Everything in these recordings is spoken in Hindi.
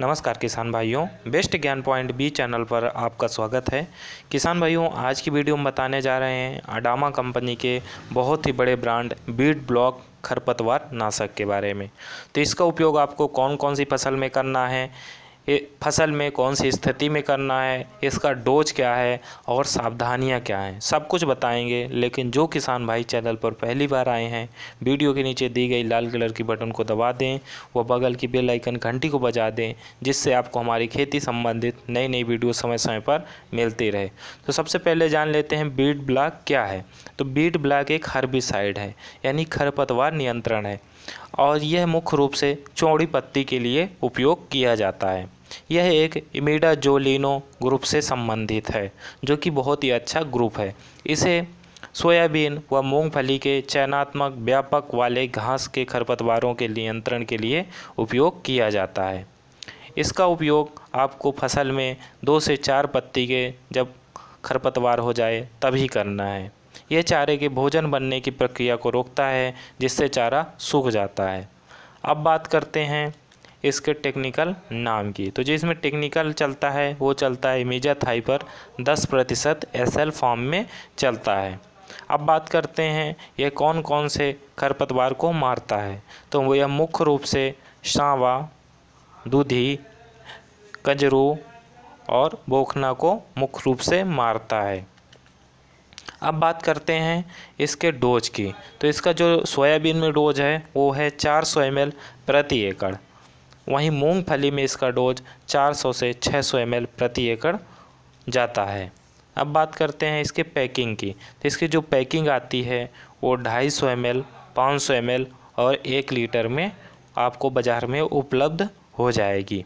नमस्कार किसान भाइयों, बेस्ट ज्ञान पॉइंट बी चैनल पर आपका स्वागत है। किसान भाइयों, आज की वीडियो में बताने जा रहे हैं अडामा कंपनी के बहुत ही बड़े ब्रांड बीट ब्लॉक खरपतवार नाशक के बारे में। तो इसका उपयोग आपको कौन कौन सी फ़सल में करना है फ़सल में कौन सी स्थिति में करना है, इसका डोज क्या है और सावधानियाँ क्या हैं? सब कुछ बताएँगे, लेकिन जो किसान भाई चैनल पर पहली बार आए हैं, वीडियो के नीचे दी गई लाल कलर की बटन को दबा दें व बगल की बेल आइकन घंटी को बजा दें, जिससे आपको हमारी खेती संबंधित नई नई वीडियो समय समय पर मिलती रहे। तो सबसे पहले जान लेते हैं बीट ब्लॉक क्या है। तो बीट ब्लॉक एक हर्बिसाइड है, यानी खरपतवार नियंत्रण है, और यह मुख्य रूप से चौड़ी पत्ती के लिए उपयोग किया जाता है। यह एक इमिडाजोलिनो ग्रुप से संबंधित है, जो कि बहुत ही अच्छा ग्रुप है। इसे सोयाबीन व मूंगफली के चयनात्मक व्यापक वाले घास के खरपतवारों के नियंत्रण के लिए उपयोग किया जाता है। इसका उपयोग आपको फ़सल में दो से चार पत्ती के जब खरपतवार हो जाए, तभी करना है। यह चारे के भोजन बनने की प्रक्रिया को रोकता है, जिससे चारा सूख जाता है। अब बात करते हैं इसके टेक्निकल नाम की। तो जिसमें टेक्निकल चलता है, वो चलता है इमेजा थाई पर। 10 प्रतिशत एसएल फॉर्म में चलता है। अब बात करते हैं यह कौन कौन से खरपतवार को मारता है? तो वो यह मुख्य रूप से सांवा, दूधी, कजरू और बोखना को मुख्य रूप से मारता है। अब बात करते हैं इसके डोज की। तो इसका जो सोयाबीन में डोज है, वो है 400 सौ प्रति एकड़। वहीं मूंगफली में इसका डोज 400 से 600 सौ प्रति एकड़ जाता है। अब बात करते हैं इसके पैकिंग की। तो इसकी जो पैकिंग आती है, वो 250 सौ एम एल, पाँच सौ एम एल और एक लीटर में आपको बाज़ार में उपलब्ध हो जाएगी।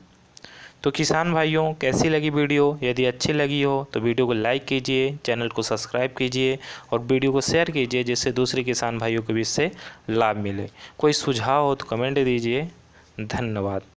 तो किसान भाइयों, कैसी लगी वीडियो? यदि अच्छी लगी हो तो वीडियो को लाइक कीजिए, चैनल को सब्सक्राइब कीजिए और वीडियो को शेयर कीजिए, जिससे दूसरे किसान भाइयों को भी इससे लाभ मिले। कोई सुझाव हो तो कमेंट दीजिए। धन्यवाद।